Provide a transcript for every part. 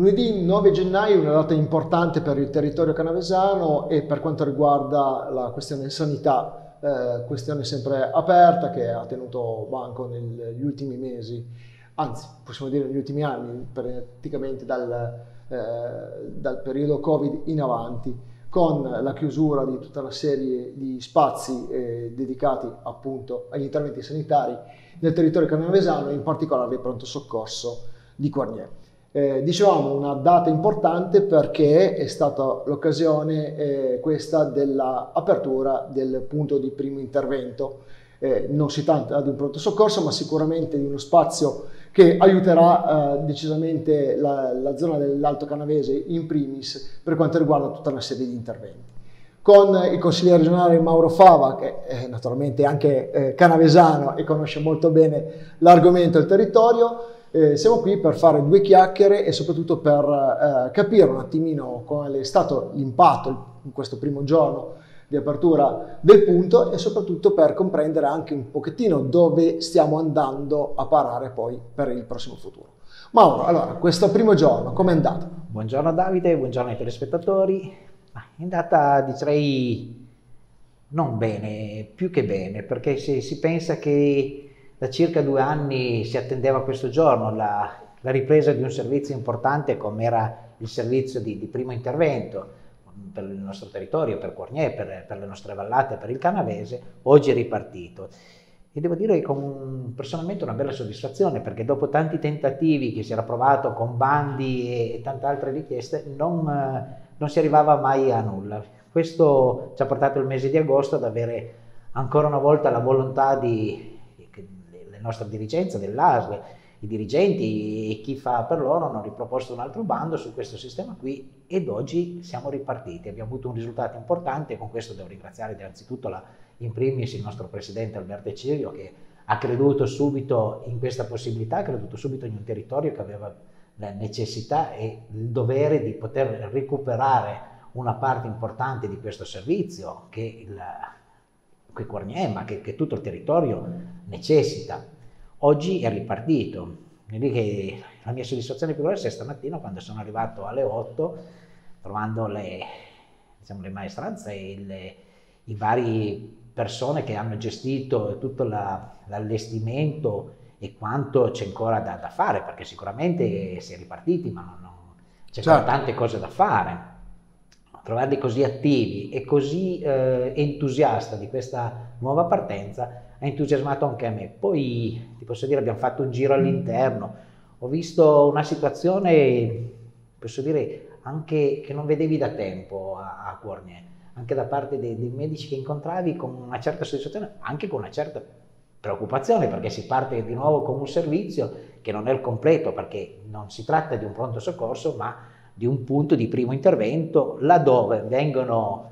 Lunedì 9 gennaio è una data importante per il territorio canavesano e per quanto riguarda la questione sanità, eh, questione sempre aperta che ha tenuto banco negli ultimi mesi, anzi possiamo dire negli ultimi anni, praticamente dal, eh, dal periodo Covid in avanti, con la chiusura di tutta una serie di spazi eh, dedicati appunto agli interventi sanitari nel territorio canavesano, in particolare il pronto soccorso di Cornier. Eh, dicevamo una data importante perché è stata l'occasione eh, questa dell'apertura del punto di primo intervento. Eh, non si tratta di un pronto soccorso, ma sicuramente di uno spazio che aiuterà eh, decisamente la, la, zona dell'Alto Canavese in primis per quanto riguarda tutta una serie di interventi. Con il consigliere regionale Mauro Fava, che è naturalmente anche eh, canavesano e conosce molto bene l'argomento e il territorio, eh, siamo qui per fare due chiacchiere e soprattutto per eh, capire un attimino qual è stato l'impatto in questo primo giorno di apertura del punto e soprattutto per comprendere anche un pochettino dove stiamo andando a parare poi per il prossimo futuro. Mauro, allora, questo primo giorno, com'è andato? Buongiorno Davide, buongiorno ai telespettatori. È andata, direi, non bene, più che bene, perché se si pensa che da circa due anni si attendeva questo giorno la, la ripresa di un servizio importante come era il servizio di, di, primo intervento per il nostro territorio, per Cornier, per, per, le nostre vallate, per il Canavese, oggi è ripartito. E devo dire con personalmente una bella soddisfazione perché dopo tanti tentativi che si era provato con bandi e tante altre richieste non, non si arrivava mai a nulla. Questo ci ha portato il mese di agosto ad avere ancora una volta la volontà di nostra dirigenza dell'ASL, i dirigenti e chi fa per loro hanno riproposto un altro bando su questo sistema qui ed oggi siamo ripartiti, abbiamo avuto un risultato importante con questo devo ringraziare innanzitutto la, in primis il nostro presidente Alberto Ecirio che ha creduto subito in questa possibilità, ha creduto subito in un territorio che aveva la necessità e il dovere di poter recuperare una parte importante di questo servizio che il, che Cornier, ma che, che, tutto il territorio necessita. Oggi è ripartito. Che la mia soddisfazione più grossa è stamattina quando sono arrivato alle 8 trovando le, diciamo, le maestranze e le, i vari persone che hanno gestito tutto la, l'allestimento e quanto c'è ancora da, da, fare, perché sicuramente si è ripartiti, ma non, non, c'è certo. tante cose da fare trovarli così attivi e così eh, entusiasta di questa nuova partenza ha entusiasmato anche a me. Poi ti posso dire, abbiamo fatto un giro all'interno, ho visto una situazione, posso dire, anche che non vedevi da tempo a, a Cornier, anche da parte dei, dei medici che incontravi con una certa soddisfazione, anche con una certa preoccupazione perché si parte di nuovo con un servizio che non è il completo perché non si tratta di un pronto soccorso ma di un punto di primo intervento laddove vengono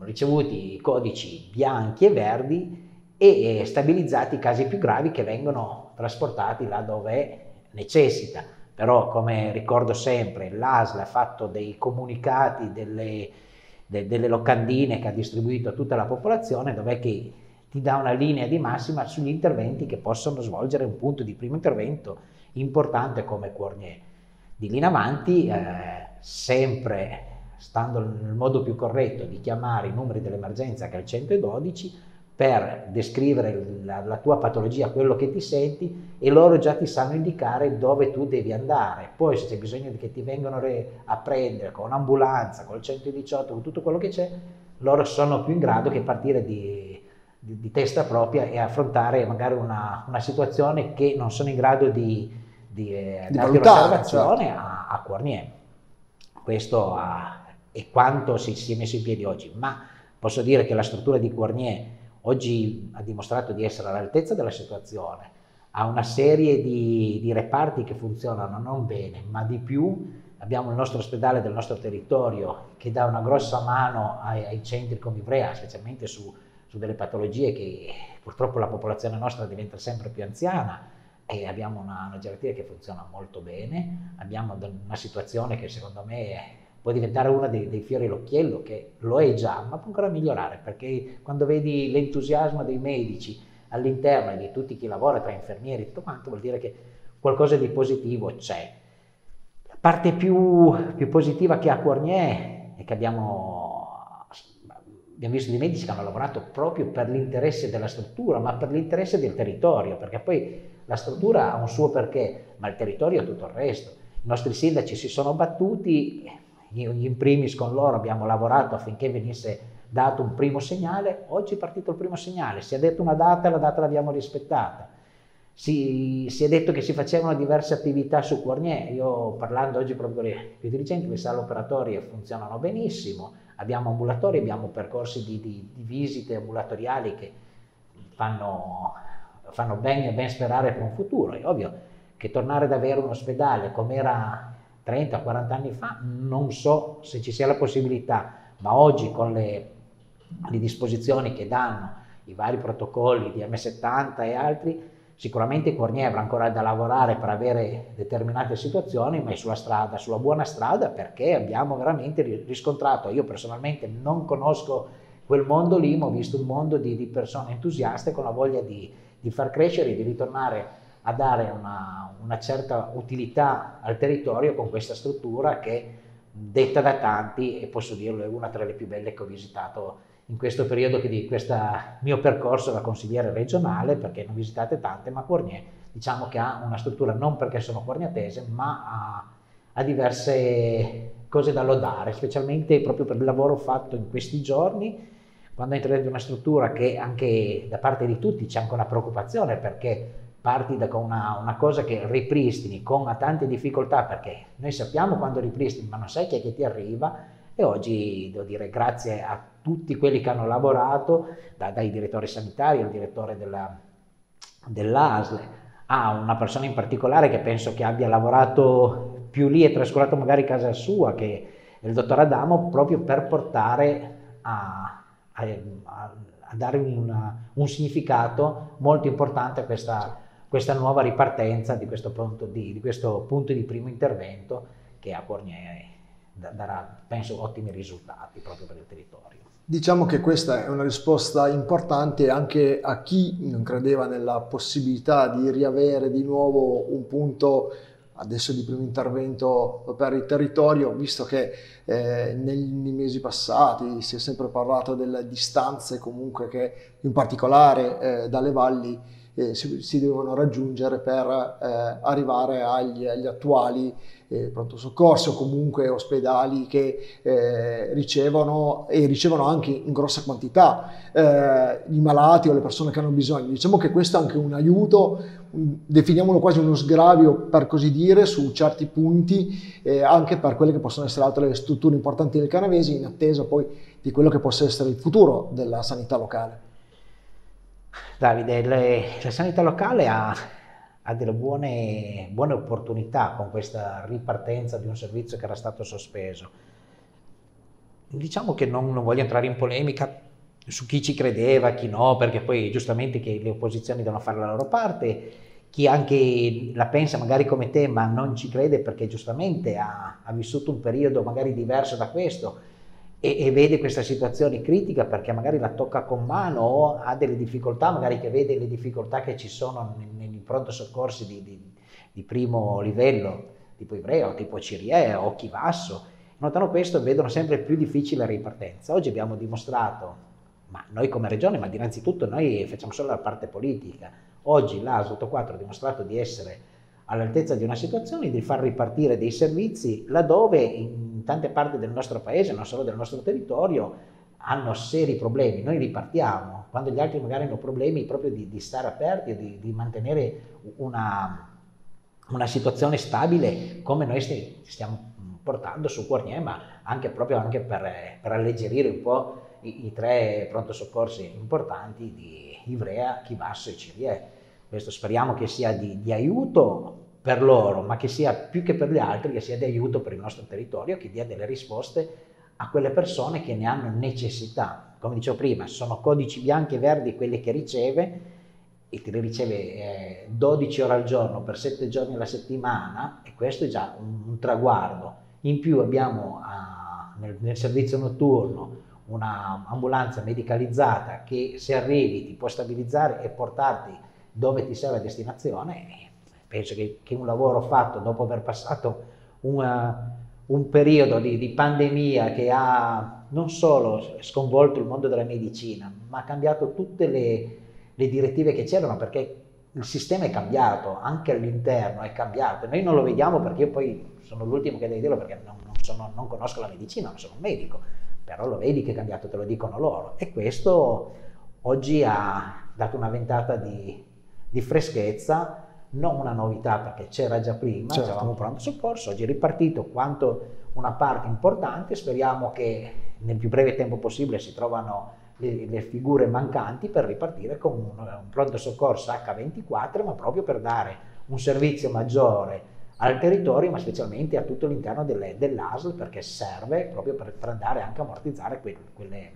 ricevuti i codici bianchi e verdi e stabilizzati i casi più gravi che vengono trasportati là dove necessita. Però, come ricordo sempre, l'ASL ha fatto dei comunicati, delle, de, delle locandine che ha distribuito a tutta la popolazione, dove ti dà una linea di massima sugli interventi che possono svolgere un punto di primo intervento importante come Cornier. Di lì in avanti, eh, sempre stando nel modo più corretto di chiamare i numeri dell'emergenza che è il 112 per descrivere la, la, tua patologia, quello che ti senti e loro già ti sanno indicare dove tu devi andare. Poi se c'è bisogno che ti vengano a prendere con un'ambulanza, col 118, con tutto quello che c'è, loro sono più in grado che partire di, di, di testa propria e affrontare magari una, una situazione che non sono in grado di di, eh, di osservazione certo. a, a Cornier. Questo ha, è quanto si, si, è messo in piedi oggi, ma posso dire che la struttura di Cornier oggi ha dimostrato di essere all'altezza della situazione, ha una serie di, di reparti che funzionano non bene, ma di più abbiamo il nostro ospedale del nostro territorio che dà una grossa mano ai, ai centri come Ivrea, specialmente su, su delle patologie che purtroppo la popolazione nostra diventa sempre più anziana, e abbiamo una, una gerarchia che funziona molto bene, abbiamo una situazione che secondo me può diventare uno dei, dei fiori all'occhiello, che lo è già, ma può ancora migliorare, perché quando vedi l'entusiasmo dei medici all'interno e di tutti chi lavora tra infermieri e tutto quanto, vuol dire che qualcosa di positivo c'è. La parte più, più positiva che ha Cornier è che abbiamo, abbiamo visto dei medici che hanno lavorato proprio per l'interesse della struttura, ma per l'interesse del territorio, perché poi la struttura ha un suo perché, ma il territorio è tutto il resto. I nostri sindaci si sono battuti, in primis con loro abbiamo lavorato affinché venisse dato un primo segnale, oggi è partito il primo segnale, si è detto una data, la data l'abbiamo rispettata. Si, si, è detto che si facevano diverse attività su Cornier, io parlando oggi proprio con i dirigenti, le sale operatorie funzionano benissimo, abbiamo ambulatori, abbiamo percorsi di, di, di visite ambulatoriali che fanno, fanno ben, ben sperare per un futuro. È ovvio che tornare ad avere un ospedale come era 30-40 anni fa, non so se ci sia la possibilità, ma oggi con le, le disposizioni che danno i vari protocolli di M70 e altri, Sicuramente Cornier avrà ancora da lavorare per avere determinate situazioni, ma è sulla strada, sulla buona strada perché abbiamo veramente riscontrato, io personalmente non conosco quel mondo lì, ma ho visto un mondo di, di persone entusiaste con la voglia di, di, far crescere e di ritornare a dare una, una certa utilità al territorio con questa struttura che detta da tanti, e posso dirlo, è una tra le più belle che ho visitato in questo periodo di questo mio percorso da consigliere regionale, perché non visitate tante, ma Cornier diciamo che ha una struttura non perché sono corniatese, ma ha, ha diverse cose da lodare, specialmente proprio per il lavoro fatto in questi giorni, quando entri dentro una struttura che anche da parte di tutti c'è anche una preoccupazione perché parti da una, una, cosa che ripristini con tante difficoltà perché noi sappiamo quando ripristini ma non sai chi è che ti arriva e oggi devo dire grazie a tutti quelli che hanno lavorato, da, dai direttori sanitari al direttore della, dell'ASL, a una persona in particolare che penso che abbia lavorato più lì e trascurato magari casa sua, che è il dottor Adamo, proprio per portare a, a, a dare una, un significato molto importante a questa, questa nuova ripartenza di questo, punto di, di questo punto di primo intervento che a Cornier darà, penso, ottimi risultati proprio per il territorio. Diciamo che questa è una risposta importante anche a chi non credeva nella possibilità di riavere di nuovo un punto adesso di primo intervento per il territorio, visto che eh, negli mesi passati si è sempre parlato delle distanze comunque che in particolare eh, dalle valli eh, si, si, devono raggiungere per eh, arrivare agli, agli attuali eh, pronto soccorso comunque ospedali che eh, ricevono e ricevono anche in grossa quantità eh, i malati o le persone che hanno bisogno. Diciamo che questo è anche un aiuto, definiamolo quasi uno sgravio per così dire, su certi punti, eh, anche per quelle che possono essere altre strutture importanti del Canavesi, in attesa poi di quello che possa essere il futuro della sanità locale. Davide, le, la sanità locale ha, ha delle buone, buone, opportunità con questa ripartenza di un servizio che era stato sospeso. Diciamo che non, non voglio entrare in polemica su chi ci credeva, chi no, perché poi giustamente che le opposizioni devono fare la loro parte, chi anche la pensa magari come te ma non ci crede perché giustamente ha, ha vissuto un periodo magari diverso da questo, e, e, vede questa situazione critica perché magari la tocca con mano o ha delle difficoltà, magari che vede le difficoltà che ci sono nei pronto soccorsi di, di, di, primo livello, tipo Ivrea o tipo Cirie o Chivasso, notano questo e vedono sempre più difficile la ripartenza. Oggi abbiamo dimostrato, ma noi come regione, ma innanzitutto noi facciamo solo la parte politica, oggi l'AS 84 ha dimostrato di essere all'altezza di una situazione, di far ripartire dei servizi laddove in tante parti del nostro paese, non solo del nostro territorio, hanno seri problemi. Noi ripartiamo, quando gli altri magari hanno problemi proprio di, di stare aperti e di, di, mantenere una, una, situazione stabile come noi stiamo portando su Cornier, ma anche proprio anche per, per alleggerire un po' i, i, tre pronto soccorsi importanti di Ivrea, Chivasso e Cirie questo speriamo che sia di, di aiuto per loro, ma che sia più che per gli altri, che sia di aiuto per il nostro territorio, che dia delle risposte a quelle persone che ne hanno necessità. Come dicevo prima, sono codici bianchi e verdi quelli che riceve e te li riceve eh, 12 ore al giorno per 7 giorni alla settimana e questo è già un, un traguardo. In più abbiamo ah, nel, nel servizio notturno un'ambulanza medicalizzata che se arrivi ti può stabilizzare e portarti dove ti serve a destinazione, penso che, che, un lavoro fatto dopo aver passato una, un periodo di, di, pandemia che ha non solo sconvolto il mondo della medicina, ma ha cambiato tutte le, le direttive che c'erano perché il sistema è cambiato, anche all'interno è cambiato. Noi non lo vediamo perché io poi sono l'ultimo che devi dirlo perché non, non, sono, non conosco la medicina, non sono un medico, però lo vedi che è cambiato, te lo dicono loro. E questo oggi ha dato una ventata di, di freschezza, non una novità perché c'era già prima, certo. avevamo pronto soccorso, oggi è ripartito quanto una parte importante, speriamo che nel più breve tempo possibile si trovano le, le figure mancanti per ripartire con un, un pronto soccorso H24, ma proprio per dare un servizio maggiore al territorio, ma specialmente a tutto l'interno delle, dell'ASL, perché serve proprio per, per andare anche a ammortizzare que, quelle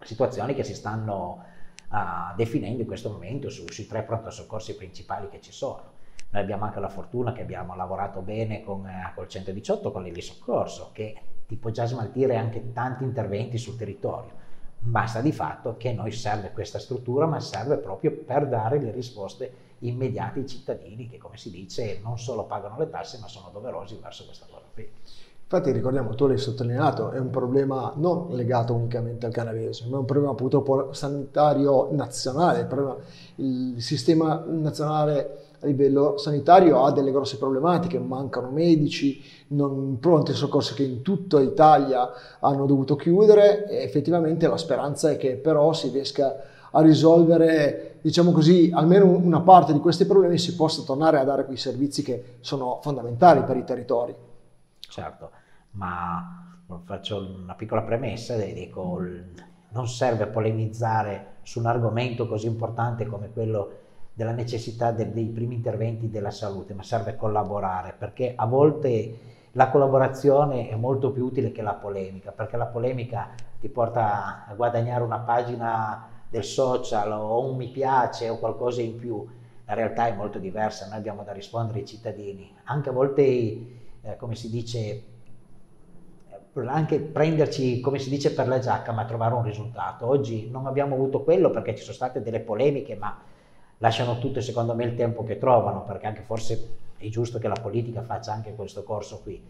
situazioni che si stanno uh, definendo in questo momento su, sui tre pronto soccorsi principali che ci sono. Noi abbiamo anche la fortuna che abbiamo lavorato bene con, eh, col 118, con l'elisoccorso, che ti può già smaltire anche tanti interventi sul territorio. Basta di fatto che noi serve questa struttura, ma serve proprio per dare le risposte immediate ai cittadini che, come si dice, non solo pagano le tasse, ma sono doverosi verso questa cosa qui. Infatti ricordiamo, tu l'hai sottolineato, è un problema non legato unicamente al canavese, ma è un problema purtroppo sanitario nazionale. Il, il sistema nazionale a livello sanitario ha delle grosse problematiche, mancano medici, non pronti soccorsi che in tutta Italia hanno dovuto chiudere e effettivamente la speranza è che però si riesca a risolvere, diciamo così, almeno una parte di questi problemi e si possa tornare a dare quei servizi che sono fondamentali per i territori. Certo, ma faccio una piccola premessa e dico non serve polemizzare su un argomento così importante come quello della necessità de, dei primi interventi della salute, ma serve collaborare perché a volte la collaborazione è molto più utile che la polemica, perché la polemica ti porta a guadagnare una pagina del social o un mi piace o qualcosa in più. La realtà è molto diversa, noi abbiamo da rispondere ai cittadini. Anche a volte, eh, come si dice, anche prenderci, come si dice, per la giacca, ma trovare un risultato. Oggi non abbiamo avuto quello perché ci sono state delle polemiche, ma lasciano tutto secondo me il tempo che trovano, perché anche forse è giusto che la politica faccia anche questo corso qui,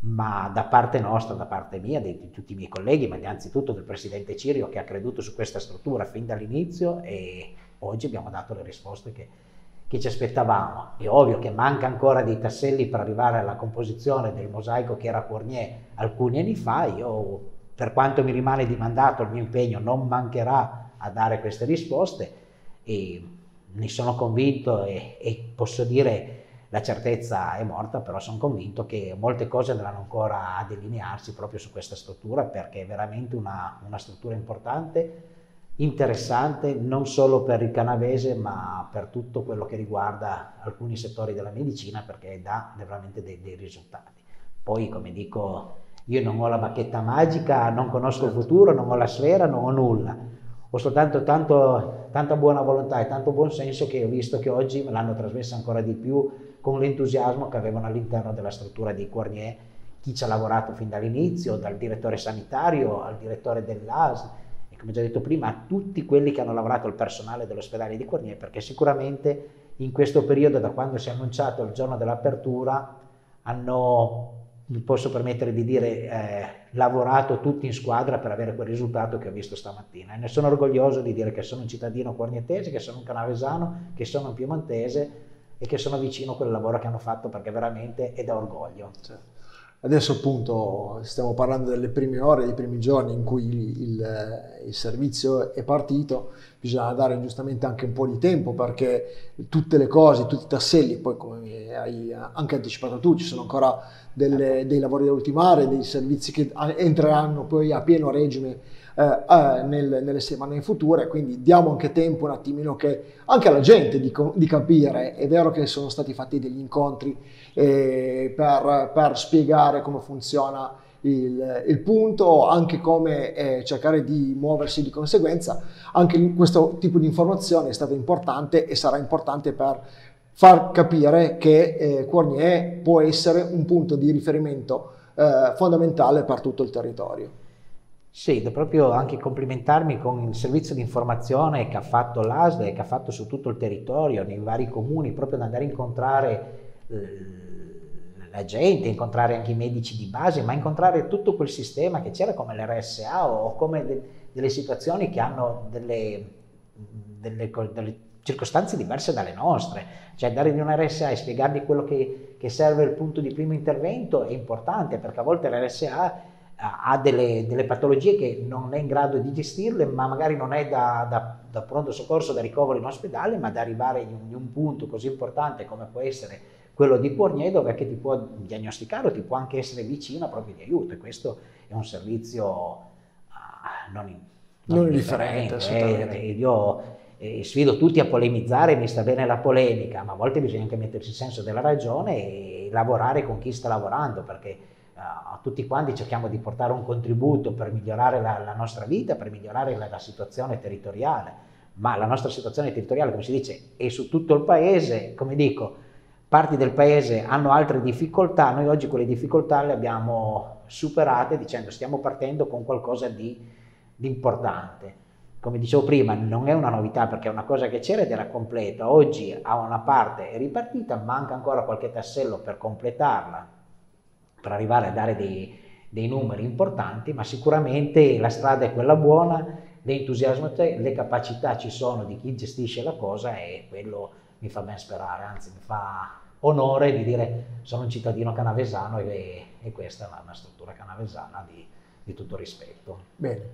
ma da parte nostra, da parte mia, di, di tutti i miei colleghi, ma innanzitutto del Presidente Cirio che ha creduto su questa struttura fin dall'inizio e oggi abbiamo dato le risposte che, che ci aspettavamo. È ovvio che manca ancora dei tasselli per arrivare alla composizione del mosaico che era Cornier alcuni anni fa, io per quanto mi rimane di mandato il mio impegno non mancherà a dare queste risposte e ne sono convinto e, e, posso dire la certezza è morta, però sono convinto che molte cose andranno ancora a delinearsi proprio su questa struttura perché è veramente una, una struttura importante, interessante non solo per il canavese ma per tutto quello che riguarda alcuni settori della medicina perché dà veramente dei, dei risultati. Poi come dico io non ho la bacchetta magica, non conosco il futuro, non ho la sfera, non ho nulla. Ho soltanto tanto, tanta buona volontà e tanto buon senso che ho visto che oggi me l'hanno trasmessa ancora di più con l'entusiasmo che avevano all'interno della struttura di Quarnier chi ci ha lavorato fin dall'inizio, dal direttore sanitario al direttore dell'AS come già detto prima a tutti quelli che hanno lavorato al personale dell'ospedale di Quarnier perché sicuramente in questo periodo da quando si è annunciato il giorno dell'apertura hanno mi posso permettere di dire, eh, lavorato tutti in squadra per avere quel risultato che ho visto stamattina. E ne sono orgoglioso di dire che sono un cittadino cornietese, che sono un canavesano, che sono un piemontese e che sono vicino a quel lavoro che hanno fatto perché veramente è da orgoglio. Certo. Adesso appunto stiamo parlando delle prime ore, dei primi giorni in cui il, il, il, servizio è partito, bisogna dare giustamente anche un po' di tempo perché tutte le cose, tutti i tasselli, poi come hai anche anticipato tu, ci sono ancora delle, dei lavori da ultimare, dei servizi che entreranno poi a pieno regime eh, eh, nel, nelle settimane future, quindi diamo anche tempo un attimino che anche alla gente di, di capire, è vero che sono stati fatti degli incontri eh, per, per, spiegare come funziona il, il punto, anche come eh, cercare di muoversi di conseguenza, anche questo tipo di informazione è stato importante e sarà importante per far capire che eh, Cornier può essere un punto di riferimento eh, fondamentale per tutto il territorio. Sì, proprio anche complimentarmi con il servizio di informazione che ha fatto l'ASL e che ha fatto su tutto il territorio, nei vari comuni, proprio ad andare a incontrare eh, la gente, incontrare anche i medici di base, ma incontrare tutto quel sistema che c'era come l'RSA o come de, delle situazioni che hanno delle, delle, delle, circostanze diverse dalle nostre. Cioè dare di un RSA e spiegargli quello che, che serve il punto di primo intervento è importante perché a volte l'RSA ha delle, delle, patologie che non è in grado di gestirle, ma magari non è da, da, da pronto soccorso, da ricovero in ospedale, ma da arrivare in un, in un punto così importante come può essere quello di Poirier dove ti può diagnosticare o ti può anche essere vicino proprio di aiuto e questo è un servizio uh, non, non, non indifferente. Eh, io eh, sfido tutti a polemizzare, mi sta bene la polemica, ma a volte bisogna anche mettersi il senso della ragione e lavorare con chi sta lavorando perché uh, tutti quanti cerchiamo di portare un contributo per migliorare la, la nostra vita, per migliorare la, la situazione territoriale ma la nostra situazione territoriale, come si dice, è su tutto il paese, come dico, parti del paese hanno altre difficoltà, noi oggi quelle difficoltà le abbiamo superate dicendo stiamo partendo con qualcosa di, di importante. Come dicevo prima, non è una novità perché è una cosa che c'era ed era completa. Oggi ha una parte ripartita, manca ancora qualche tassello per completarla, per arrivare a dare dei, dei numeri importanti, ma sicuramente la strada è quella buona, l'entusiasmo c'è, le capacità ci sono di chi gestisce la cosa e quello mi fa ben sperare, anzi mi fa onore di dire sono un cittadino canavesano e, e questa è una struttura canavesana di, di tutto rispetto. Bene.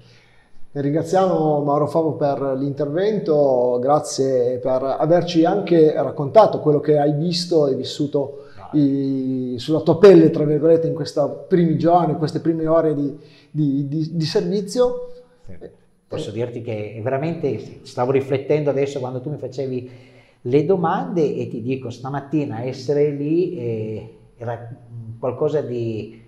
Ringraziamo Mauro Favo per l'intervento, grazie per averci anche raccontato quello che hai visto e vissuto i, sulla tua pelle, tra virgolette, in questi primi giorni, in queste prime ore di, di, di, di servizio. Sì. Posso dirti che veramente stavo riflettendo adesso quando tu mi facevi le domande e ti dico stamattina essere lì eh, era qualcosa di,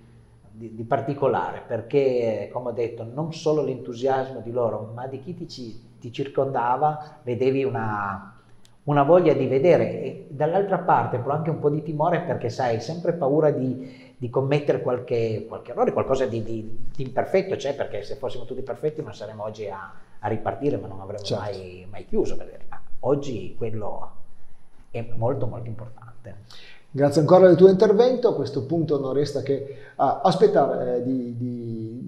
di, di, particolare perché come ho detto non solo l'entusiasmo di loro ma di chi ti, ti circondava vedevi una, una, voglia di vedere e dall'altra parte però anche un po' di timore perché sai hai sempre paura di, di commettere qualche, qualche, errore, qualcosa di, di, di imperfetto, cioè perché se fossimo tutti perfetti non saremmo oggi a, a ripartire ma non avremmo certo. mai, mai chiuso. Oggi quello è molto molto importante. Grazie ancora del tuo intervento, a questo punto non resta che uh, aspettare eh, di,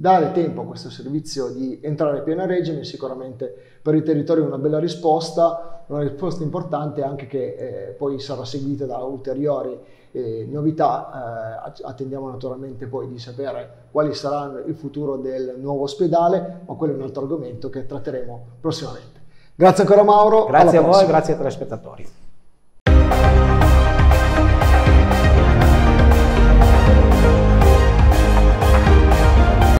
dare tempo a questo servizio di entrare a pieno regime, sicuramente per il territorio una bella risposta, una risposta importante anche che eh, poi sarà seguita da ulteriori eh, novità, eh, attendiamo naturalmente poi di sapere quali saranno il futuro del nuovo ospedale, ma quello è un altro argomento che tratteremo prossimamente. Grazie ancora Mauro. Grazie a voi, grazie ai telespettatori.